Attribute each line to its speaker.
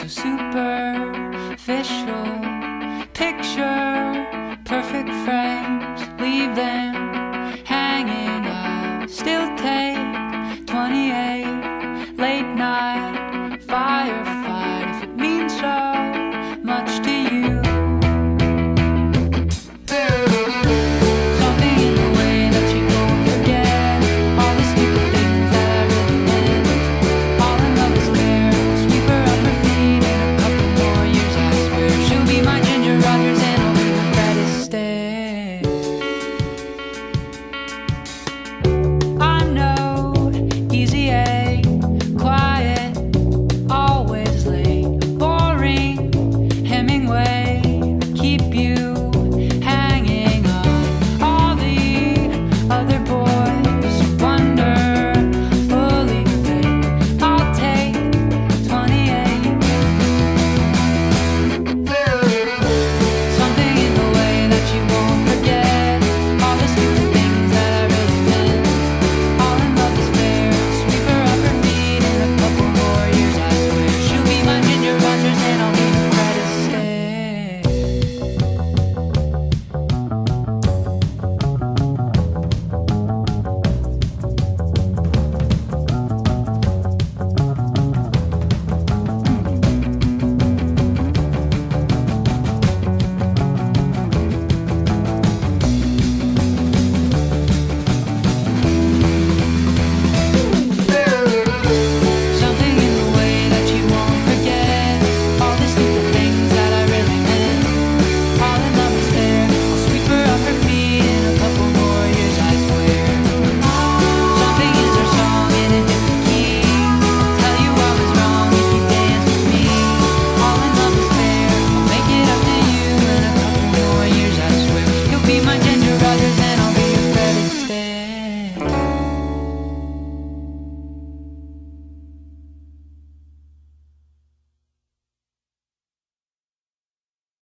Speaker 1: so superficial. Picture perfect friends, leave them.